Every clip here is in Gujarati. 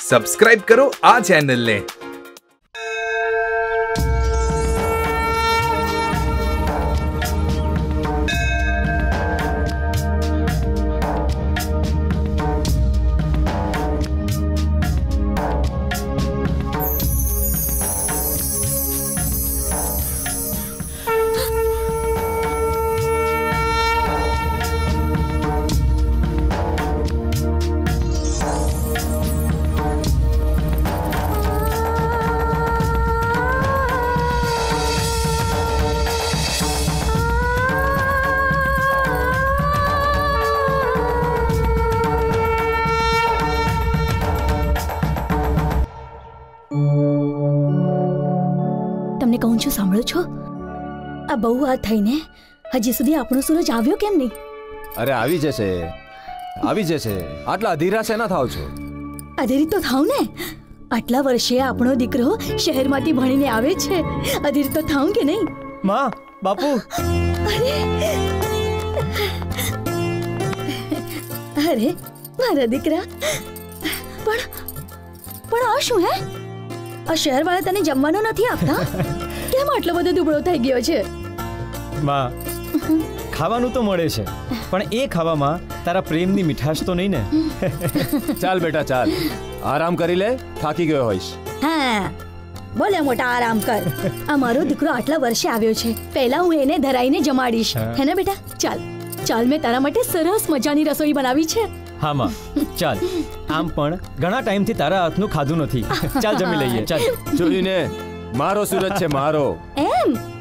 સબસ્ક્રાઇબ કરો આ ચેનલને આ બહુ વાત થઈને હજી સુધી આપણો સૂરજ આવ્યો કેમ નહીં? અરે આવી જશે. આવી જશે. આટલા અધીરા શેના થાવ છો? અધીરી તો થાવ ને. આટલા વર્ષે આપણો દીકરો શહેરમાંથી ભણીને આવે છે. અધીર તો થાવ કે નહીં? માં બાપુ. અરે. અરે મારા દીકરા. પણ પણ આ શું હે? આ શહેરવાળા તને જમવાનું નથી આપતા? કેમ આટલો બધો દુબળો થઈ ગયો છે? માં ખાવાનું તો મળે છે પણ એ ખાવામાં તારા પ્રેમની મીઠાશ તો નહીં ને? ચાલ બેટા ચાલ. આરામ કરી લે થાકી ગયો હોઈશ. હા. બોલે મોટા આરામ કર. આ મારો દીકરો આટલા વર્ષે આવ્યો છે. પહેલા હું એને ધરાઈને જમાડીશ. હા. ને બેટા? ચાલ. ચાલ મેં તારા માટે સરસ મજાની રસોઈ બનાવી છે. હા માં. ચાલ. આમ પણ ઘણા ટાઈમથી તારા હાથનું ખાધું નથી. ચાલ જમી લઈએ. ચાલ. જોયું ને મારો સુરત છે મારો. એમ?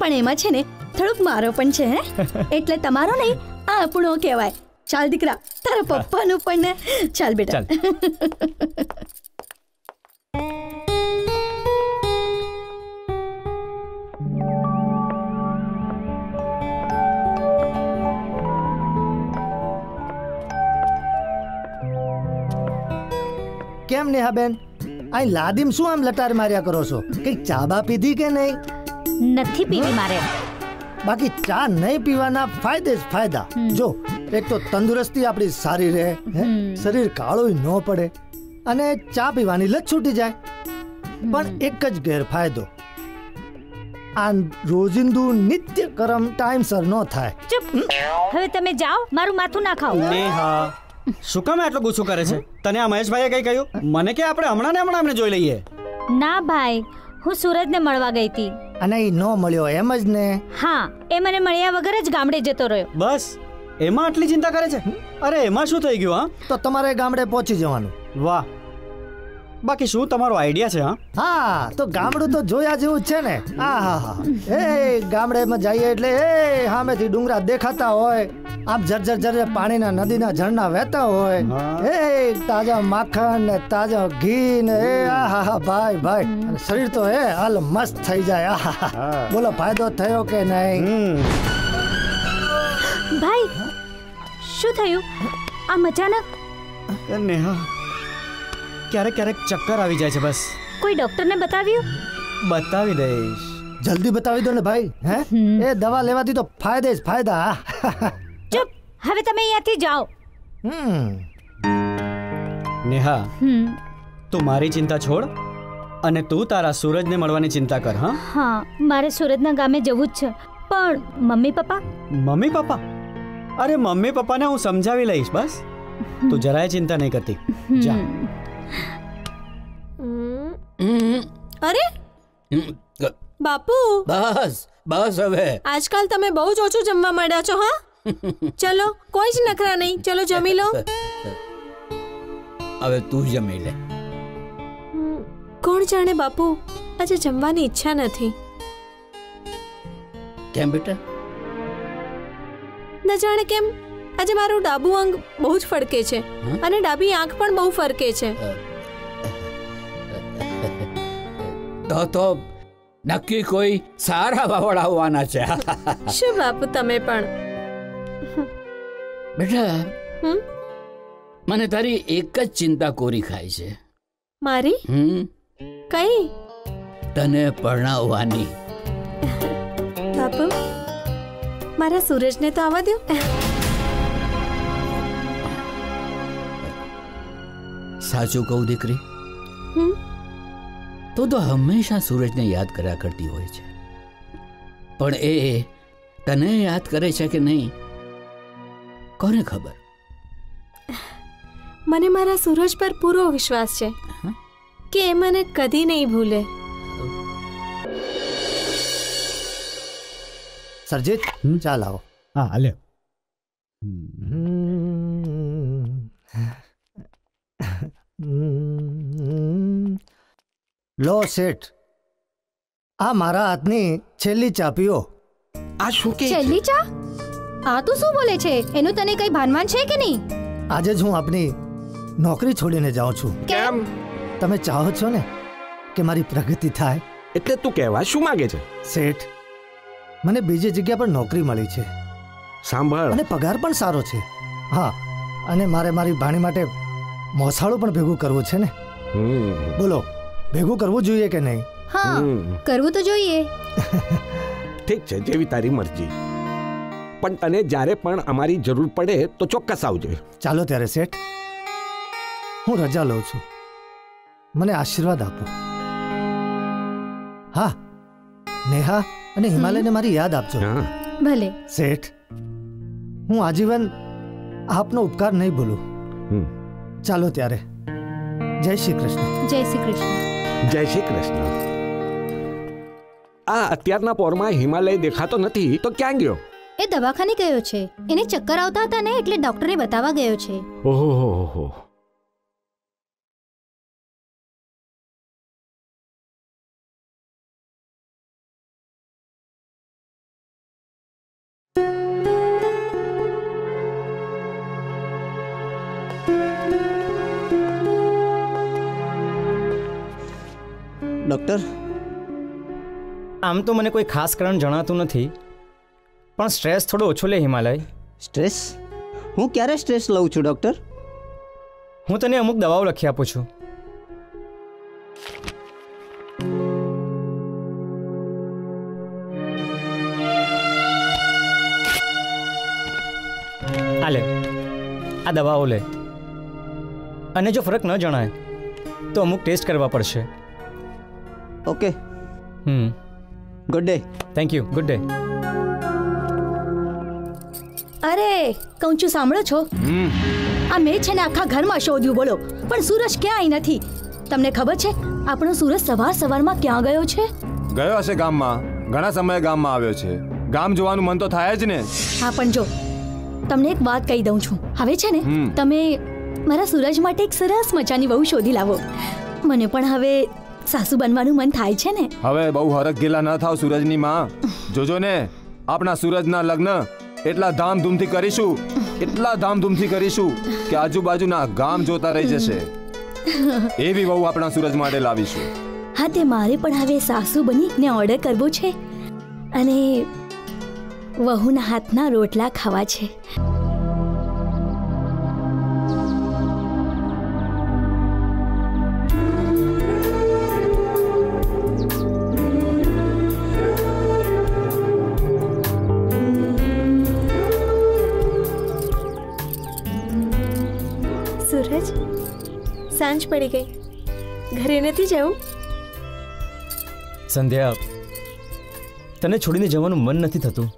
પણ એમાં છે ને થોડુંક મારો પણ છે હે? એટલે તમારો નહીં આ આપણો કહેવાય. ચાલ દીકરા તારા પપ્પાનું પણ ને ચાલ બેટા. ચાલ. કેમ નેહાબેન અહીં લાદીમ શું આમ લટાર માર્યા કરો છો? કંઈક ચા બા પીધી કે નહીં? નથી પીવી મારે. બાકી ચા નહીં પીવાના ફાયદે જ ફાયદા. જો એક તો તંદુરસ્તી આપણી સારી રહે શરીર કાળું ન પડે અને ચા પીવાની લત છૂટી જાય. પણ એક જ ગેરફાયદો. આ રોજિંદુ નિત્ય કરમ ટાઈમસર ન થાય. ચૂપ. હવે તમે જાઓ મારું માથું ના ખાઓ. નેહા શું કામ આટલો ગુસ્સો કરે છે? તને આ મહેશભાઈએ કઈ કહ્યું? મને કે આપણે હમણાં ને હમણાં એમને જોઈ લઈએ? ના ભાઈ હું સુરજને મળવા ગઈ હતી. અને એ નો મળ્યો એમ જ ને? હા એ મને મળ્યા વગર જ ગામડે જતો રહ્યો. બસ એમાં આટલી ચિંતા કરે છે? અરે એમાં શું થઈ ગયું હા? તો તમારે ગામડે પહોંચી જવાનું. વાહ બાકી શું તમારો આઈડિયા છે હા? હા તો ગામડું તો જોયા જેવું જ છે ને. આ હા હા. એ ગામડેમાં જઈએ એટલે એ સામેથી ડુંગરા દેખાતા હોય. આમ જર્જર જર્જર પાણીના નદીના ઝરણા વહેતા હોય. હા. એ તાજા માખણ ને તાજા ઘી ને એ આ હા હા ભાઈ ભાઈ. શરીર તો એ હાલ મસ્ત થઈ જાય. આ હા હા. હા. બોલો ફાયદો થયો કે નહીં? ભાઈ શું થયું? આમ અચાનક નેહા ક્યારેક ક્યારેક ચક્કર આવી જાય છે બસ. કોઈ ડોક્ટરને બતાવ્યું? બતાવી દઈશ. જલ્દી બતાવી દો ને ભાઈ હે? એ દવા લેવાથી તો ફાયદે જ ફાયદા. ચૂપ હવે તમે અહીંયાથી જાઓ. હમ. નેહા હમ. તું મારી ચિંતા છોડ અને તું તારા સૂરજને મળવાની ચિંતા કર હા? હા મારે સુરતના ગામે જવું જ છે. પણ મમ્મી પપ્પા? Mummy papa? અરે મમ્મી પપ્પાને હું સમજાવી લઈશ બસ. તું જરાય ચિંતા નહીં કરતી. જા. અરે બાપુ. બસ બસ હવે. આજકાલ તમે બહુ જ ઓછું જમવા માંડ્યા છો હા? ચલો કોઈ જ નખરા નહીં. ચલો જમી લો. હવે તું જમી લે. કોણ જાણે બાપુ આજે જમવાની ઈચ્છા નથી. કેમ બેટા? ન જાણે કેમ? આજે મારું ડાબું અંગ બહુ જ ફડકે છે અને ડાબી આંખ પણ બહુ ફરકે છે તો તો નક્કી કોઈ સારા વાવડાવવાના છે શું બાપુ તમે પણ બેટા મને તારી એક જ ચિંતા કોરી ખાય છે મારી હમ કઈ તને પરણાવવાની બાપુ મારા સૂરજને તો આવવા દો સાચું કહું દીકરી? હમ? તો તો હંમેશા સૂરજને યાદ કર્યા કરતી હોય છે. પણ એ તને યાદ કરે છે કે નહીં? કોને ખબર? મને મારા સૂરજ પર પૂરો વિશ્વાસ છે હા? કે એ મને કદી નહીં ભૂલે. સરજીત હમ? ચાલ આવો હા હાલે. લો શેઠ. આ મારા હાથની છેલ્લી ચા પીઓ. આ શું કે છેલ્લી ચા? આ તું શું બોલે છે? એનું તને કઈ ભાનવાન છે કે નહીં? આજે જ હું આપની નોકરી છોડીને જાઉં છું. કેમ? તમે ચાહો છો ને કે મારી પ્રગતિ થાય? એટલે તું કહેવા શું માંગે છે? શેઠ મને બીજી જગ્યા પર નોકરી મળી છે. સાંભળ. અને પગાર પણ સારો છે. હા અને મારે મારી ભાણી માટે મોસાળું પણ ભેગું કરવું છે ને? હમ, બોલો ભેગું કરવું જોઈએ કે નહીં? હા હમ. કરવું તો જોઈએ. ઠીક છે જેવી તારી મરજી. પણ તને જ્યારે પણ અમારી જરૂર પડે તો ચોક્કસ આવજે. ચાલો ત્યારે શેઠ. હું રજા લઉં છું. મને આશીર્વાદ આપો. હા નેહા અને હિમાલયને મારી યાદ આપજો. હા. ભલે. શેઠ હું આજીવન આપનો ઉપકાર નહીં ભૂલું. હમ. ચાલો ત્યારે. જય શ્રી કૃષ્ણ. જય શ્રી કૃષ્ણ. જય શ્રી કૃષ્ણ. આ અત્યારના પોરમાં હિમાલય દેખાતો નથી તો ક્યાં ગયો? એ દવાખાને ગયો છે. એને ચક્કર આવતા હતા ને એટલે ડોક્ટરને બતાવવા ગયો છે. ઓહો ડૉક્ટર? આમ તો મને કોઈ ખાસ કારણ જણાતું નથી પણ સ્ટ્રેસ થોડો ઓછો લે હિમાલય. સ્ટ્રેસ? હું ક્યારે સ્ટ્રેસ લઉં છું ડૉક્ટર? હું તને અમુક દવાઓ લખી આપું છું. આ લે આ દવાઓ લે. અને જો ફરક ન જણાય તો અમુક ટેસ્ટ કરવા પડશે. Okay hmm good day thank you good day અરે કહું છું સાંભળો છો? આ મેં છે ને આખા ઘરમાં શોધ્યું બોલો. પણ સૂરજ ક્યાંય નથી? તમને ખબર છે આપણો સૂરજ સવાર સવારમાં ક્યાં ગયો છે? ગયો હશે ગામમાં. ઘણા સમયે ગામમાં આવ્યો છે. ગામ જોવાનું મન તો થાય જ ને. હા પણ જો તમને એક વાત કહી દઉં છું. હવે છે ને તમે મારા સૂરજ માટે એક સરસ મજાની વહુ શોધી લાવો. મને પણ હવે સાસુ બનવાનું મન થાય છે ને? હવે બહુ હરખ ગેલા ન થાવ સૂરજની માં. જોજો ને આપણા સૂરજના લગ્ન એટલા ધામધૂમથી કરીશું એટલા ધામધૂમથી કરીશું કે આજુબાજુના ગામ જોતા રહી જશે. એવી બહુ આપણા સૂરજ માટે લાવીશું. હા તે મારે પણ હવે સાસુ બની ને ઓર્ડર કરવો છે. અને વહુના હાથના રોટલા ખાવા છે. સાંજ પડી ગઈ. ઘરે નથી જવું? સંધ્યા તને છોડીને જવાનું મન નથી થતું.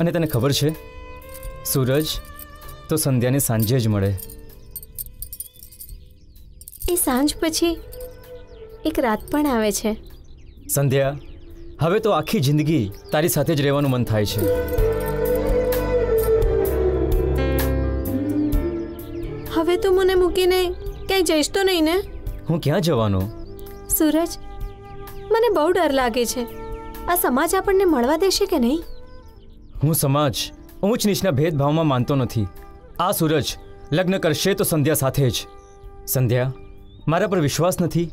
અને તને ખબર છે સૂરજ તો સંધ્યાને સાંજે જ મળે. એ સાંજ પછી એક રાત પણ આવે છે. સંધ્યા હવે તો આખી જિંદગી તારી સાથે જ રહેવાનું મન થાય છે. હવે તો મને મૂકીને ક્યાંય જઈશ તો નહીં ને? હું ક્યાં જવાનો? સૂરજ મને બહુ ડર લાગે છે. આ સમાજ આપણને મળવા દેશે કે નહીં? હું સમાજ ઊંચ નીચના ભેદભાવમાં માનતો નથી. આ સૂરજ લગ્ન કરશે તો સંધ્યા સાથે જ. સંધ્યા મારા પર વિશ્વાસ નથી?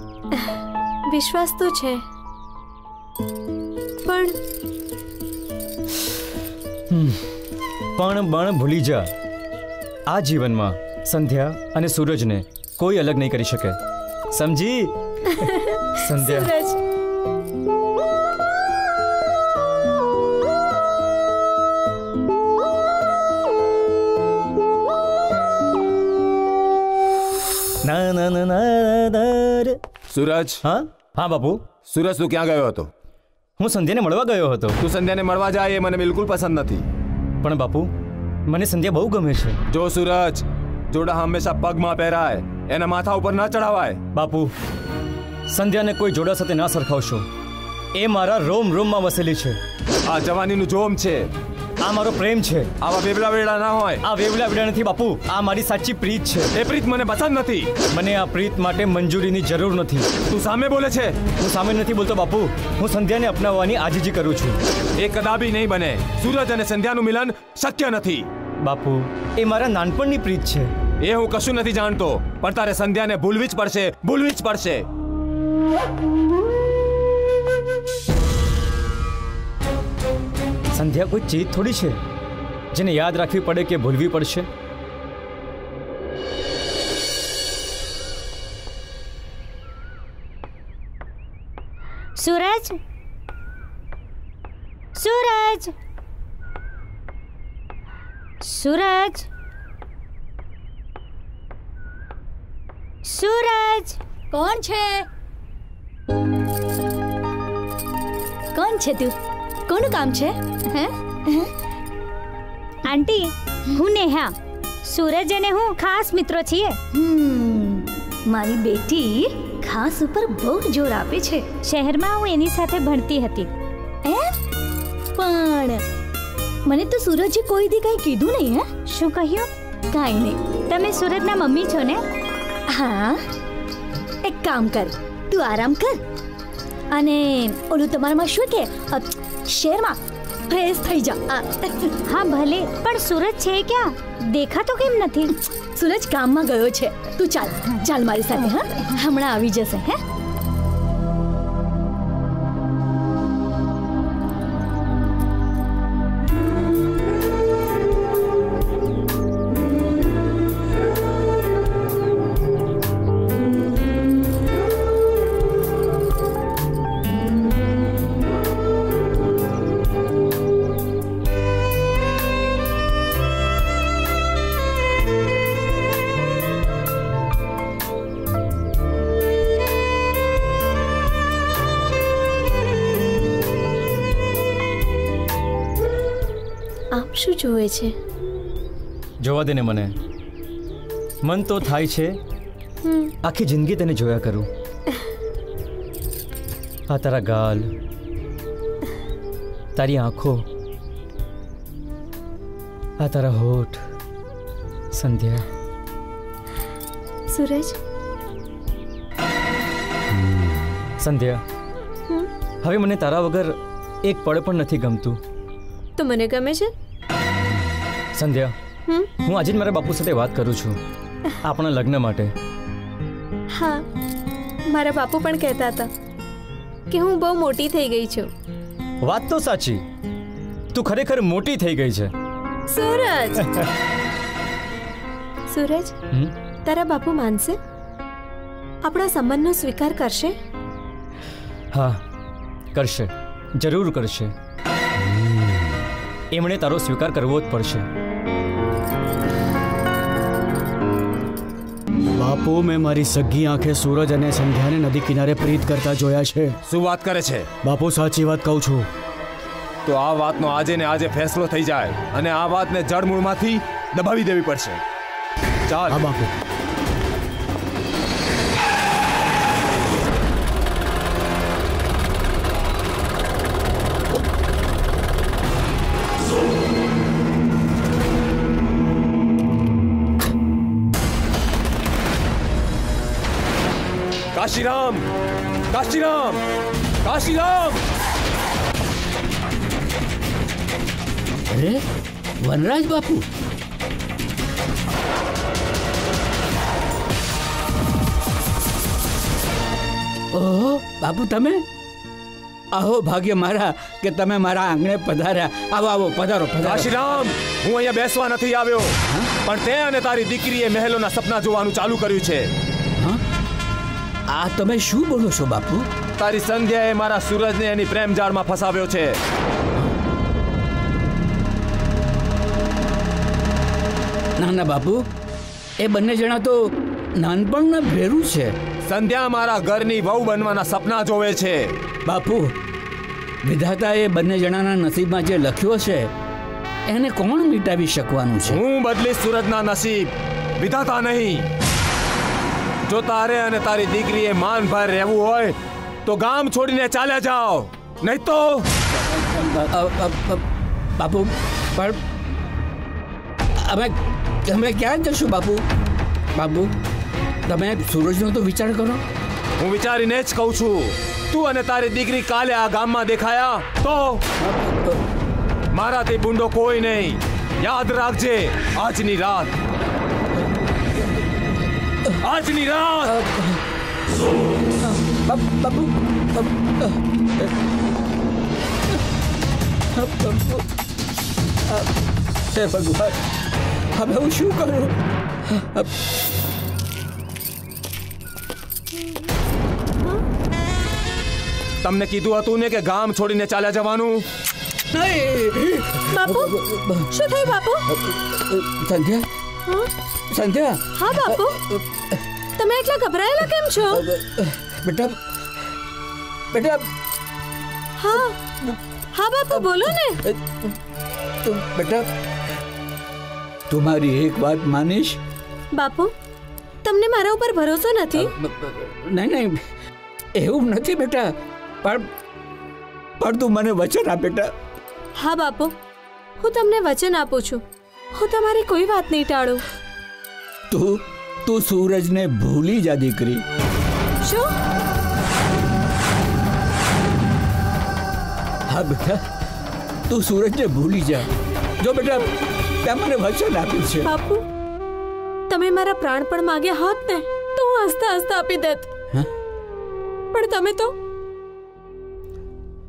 વિશ્વાસ તો છે. પણ પણ બણ ભૂલી જા. આ જીવનમાં સંધ્યા અને સૂરજને કોઈ અલગ નહીં કરી શકે સમજી સંધ્યા સૂરજ ના ના ના ના ના રે. સૂરજ હા હા બાપુ સૂરજ તું ક્યાં ગયો હતો હું સંધ્યાને મળવા ગયો હતો તું સંધ્યાને મળવા જાય એ મને બિલકુલ પસંદ નથી પણ બાપુ મને સંધ્યા બહુ ગમે છે જો સૂરજ જોડા હંમેશા પગમાં પહેરાય એના માથા ઉપર ન ચડાવાય બાપુ સંધ્યાને કોઈ જોડા સાથે ના સરખાવશો. એ મારા રોમ રોમમાં વસેલી છે. આ જવાનીનું જોમ છે. આ મારો પ્રેમ છે. આવા વેવલા વેડા ના હોય. આ વેવલા વેડા નથી બાપુ. આ મારી સાચી પ્રીત છે. એ પ્રીત મને પસંદ નથી. મને આ પ્રીત માટે મંજૂરીની જરૂર નથી. તું સામે બોલે છે. હું સામે નથી બોલતો બાપુ. હું સંધ્યાને અપનાવવાની આજીજી કરું છું. એ કદાબી નહીં બને. સૂરજ અને સંધ્યાનું મિલન શક્ય નથી. બાપુ એ મારા નાનપણની પ્રીત છે. એ હું કશું નથી જાણતો પણ તારે સંધ્યાને ભૂલવી જ પડશે ભૂલવી જ પડશે. સંધ્યા કોઈ ચીજ થોડી છે જેને યાદ રાખવી પડે કે ભૂલવી પડશે? સૂરજ? સૂરજ? સૂરજ? સૂરજ કોણ છે કોણ છે તું કોનું કામ છે હે આંટી હું નેહા સૂરજ અને હું ખાસ મિત્રો છીએ હમ, મારી બેટી ખાસ ઉપર બહુ જોર આપે છે શહેરમાં હું એની સાથે ભણતી હતી એમ પણ મને તો સૂરજે કોઈ દી કઈ કીધું નહીં હે શું કહ્યું કાંઈ નહીં તમે સૂરજના મમ્મી છો ને હા? એક કામ કર તું આરામ કર. અને ઓલું તમારામાં શું કે શેરમાં ફ્રેશ થઈ જા. હા ભલે પણ સૂરજ છે ક્યાં? દેખાતો કેમ નથી? સૂરજ કામમાં ગયો છે. તું ચાલ ચાલ મારી સાથે હા. હમણાં આવી જશે હે? શું જોવે છે? જોવા દેને મને. મન તો થાય છે. આખી જિંદગી તને જોયા કરું. આ તારા ગાલ તારી આંખો આ તારા હોઠ સંધ્યા. સુરજ? સંધ્યા હવે મને તારા વગર એક પળ પણ નથી ગમતું. તો મને ગમે છે? સંધ્યા હું આજે જ મારા બાપુ સાથે વાત કરું છું આપણા લગ્ન માટે. હા મારા બાપુ પણ કહેતા હતા કે હું બહુ મોટી થઈ ગઈ છું. વાત તો સાચી તું ખરેખર મોટી થઈ ગઈ છે. સૂરજ! સૂરજ? તારા બાપુ માનશે? આપણા સંબંધનો સ્વીકાર કરશે? હા કરશે જરૂર કરશે. એમણે તારો સ્વીકાર કરવો જ પડશે. બાપુ મેં મારી સગી આંખે સૂરજ અને સંધ્યાને નદી કિનારે પ્રીત કરતા જોયા છે. શું વાત કરે છે? બાપુ સાચી વાત કહું છું. તો આ વાતનો આજે ને આજે ફેસલો થઈ જાય અને આ વાતને જડમૂળમાંથી દબાવી દેવી પડશે. ચાલ. હા બાપુ. કાશીરામ કાશીરામ કાશીરામ અરે વનરાજ બાપુ ઓહો બાપુ તમે આહો ભાગ્ય મારા કે તમે મારા આંગણે પધાર્યા આવો આવો પધારો કાશીરામ હું અહીંયા બેસવા નથી આવ્યો પણ તે અને તારી દીકરીએ મહેલોના સપના જોવાનું ચાલુ કર્યું છે। આ તમે શું બોલો છો બાપુ? તારી સંધ્યાએ મારા સૂરજને એની પ્રેમ જાળમાં ફસાવ્યો છે. ના ના બાપુ. એ બંને જણા તો નાનપણના ભેરું છે. સંધ્યા મારા ઘરની વહુ બનવાના સપના જોવે છે. બાપુ વિધાતાએ બંને જણાના નસીબમાં જે લખ્યો છે એને કોણ મિટાવી શકવાનું છે? હું બદલીશ સુરતના નસીબ. વિધાતા નહીં. જો તારે અને તારી દીકરીએ માનભર રહેવું હોય તો ગામ છોડીને ચાલ્યા જાઓ. નહીં તો? બાપુ પણ અમે અમે ક્યાં જશું બાપુ? બાપુ તમે સૂરજનો તો વિચાર કરો. હું વિચારીને જ કહું છું તું અને તારી દીકરી કાલે આ ગામમાં દેખાયા તો? મારાથી બુંડો કોઈ નહીં. યાદ રાખજે આજની રાત. આજની રાત બાપુ હે ભગવાન હવે હું શું કરું તમને કીધું હતું ને કે ગામ છોડીને ચાલ્યા જવાનું બાપુ શું થયું બાપુ સંધ્યા સંધ્યા? હા બાપુ? તમે એટલા ગભરાયેલા કેમ છો? બેટા બેટા. હા હા બાપુ બોલો ને. બેટા તું મારી એક વાત માનીશ? બાપુ તમને મારા ઉપર ભરોસો નથી? નહીં નહીં એવું નથી બેટા. પણ પણ તું મને વચન આપ બેટા. હા બાપુ હું તમને વચન આપું છું. હું તમારી કોઈ વાત નહીં ટાળું. તું તું સૂરજને ભૂલી જા દીકરી. શું? હા બેટા. તું સૂરજને ભૂલી જા. જો બેટા ત્યાં મને વચન આપ્યું છે. બાપુ તમે મારા પ્રાણ પણ માગ્યા હોત ને તો હું હસતા હસતા આપી દેત. હા? પણ તમે તો?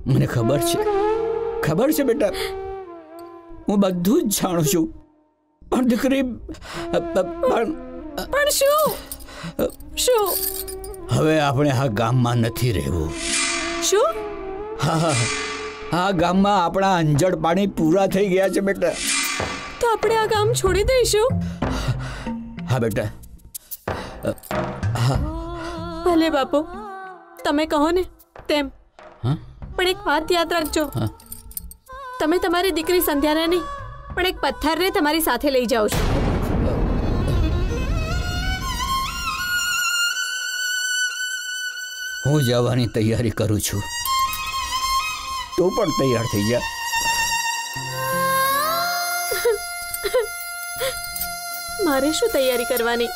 મને ખબર છે. ખબર છે બેટા. હું બધું જ જાણું છું. દીકરી અ, અ, પણ પણ શું? શું? હવે આપણે આ ગામમાં નથી રહેવું. શું? હા આ ગામમાં આપણા અંજળ પાણી પૂરા થઈ ગયા છે બેટા. તો આપણે આ ગામ છોડી દઈશું? હા બેટા. ભલે બાપુ. તમે કહો ને તેમ. હા? પણ એક વાત યાદ રાખજો. તમે તમારી દીકરી સંધ્યાને નહીં પણ એક પથ્થરને તમારી સાથે લઈ જાઓ છો. હું જવાની તૈયારી કરું છું. તું પણ તૈયાર થઈ જા. મારે શું તૈયારી કરવાની?